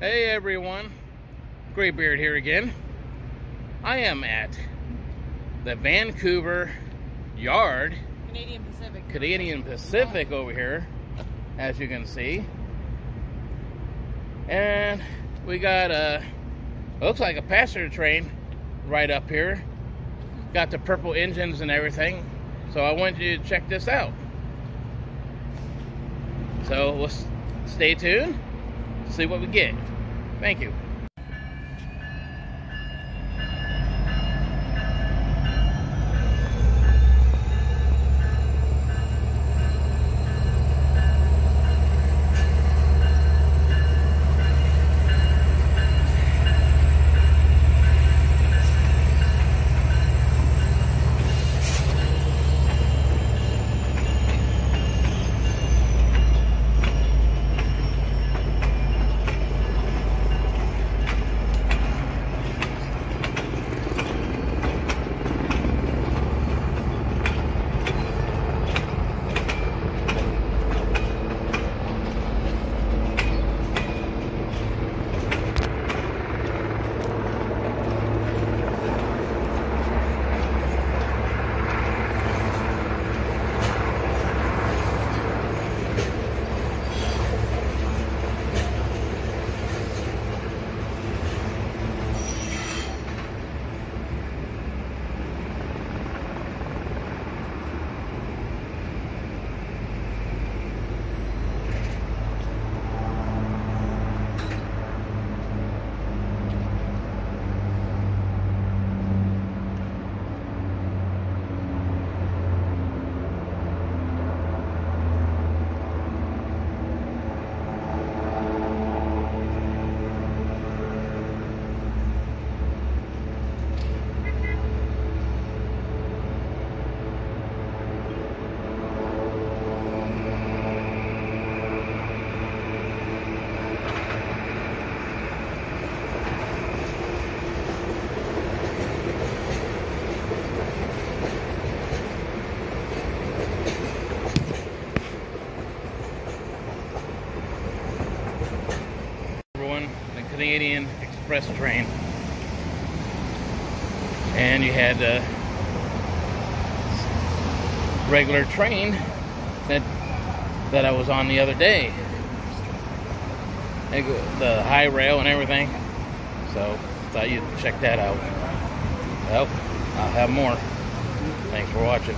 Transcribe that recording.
Hey everyone, Graybeard here again. I am at the Vancouver Yard, Canadian Pacific. Canadian Pacific over here, as you can see. And we got a, looks like a passenger train right up here. Got the purple engines and everything. So I want you to check this out. So let's stay tuned, see what we get. Thank you. Canadian Express train. And you had the regular train that that I was on the other day. The high rail and everything. So thought you'd check that out. Well, I'll have more. Thanks for watching.